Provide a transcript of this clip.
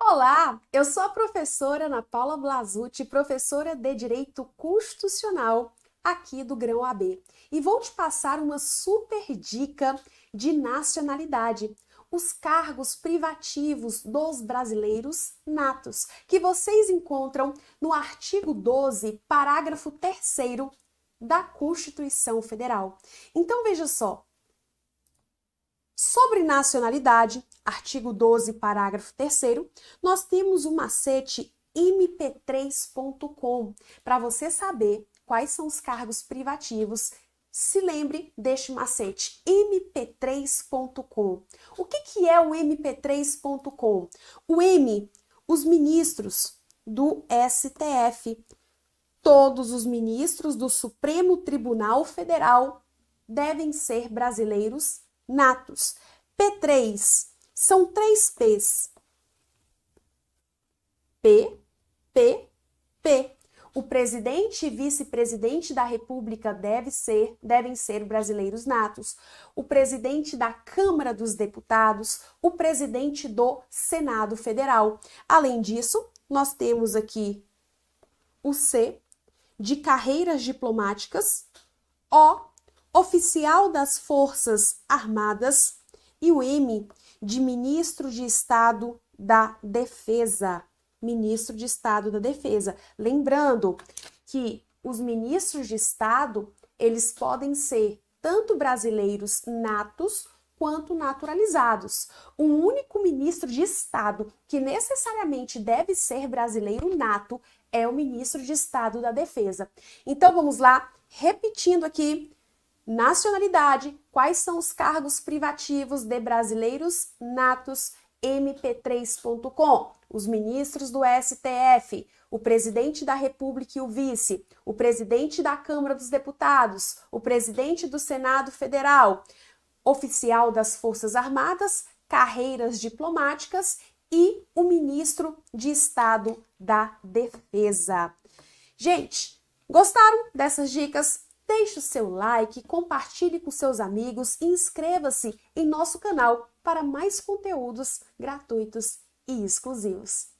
Olá, eu sou a professora Ana Paula Blasucci, professora de Direito Constitucional aqui do Grão AB, e vou te passar uma super dica de nacionalidade, os cargos privativos dos brasileiros natos, que vocês encontram no artigo 12, parágrafo 3 da Constituição Federal. Então veja só, Sobre nacionalidade, artigo 12, parágrafo 3, nós temos o macete mp3.com para você saber quais são os cargos privativos. Se lembre deste macete, mp3.com. O que, que é o mp3.com? O M, os ministros do STF, todos os ministros do Supremo Tribunal Federal devem ser brasileiros natos. P3 são três P's. P, P, P. O presidente e vice-presidente da República deve ser, devem ser brasileiros natos. O presidente da Câmara dos Deputados, o presidente do Senado Federal. Além disso, nós temos aqui o C de carreiras diplomáticas, O oficial das Forças Armadas, e o M de ministro de Estado da Defesa. Ministro de Estado da Defesa. Lembrando que os ministros de Estado, eles podem ser tanto brasileiros natos quanto naturalizados. O único ministro de Estado que necessariamente deve ser brasileiro nato é o ministro de Estado da Defesa. Então vamos lá, repetindo aqui Nacionalidade: quais são os cargos privativos de brasileiros natos? mp3.com, os ministros do STF, o presidente da República e o vice, o presidente da Câmara dos Deputados, o presidente do Senado Federal, oficial das Forças Armadas, carreiras diplomáticas e o ministro de Estado da Defesa. Gente, gostaram dessas dicas? Deixe o seu like, compartilhe com seus amigos e inscreva-se em nosso canal para mais conteúdos gratuitos e exclusivos.